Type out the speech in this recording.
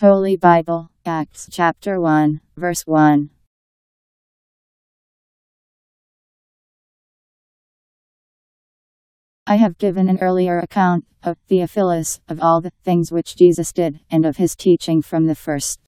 Holy Bible, Acts chapter 1, verse 1. I have given an earlier account of Theophilus of all the things which Jesus did and of his teaching from the first.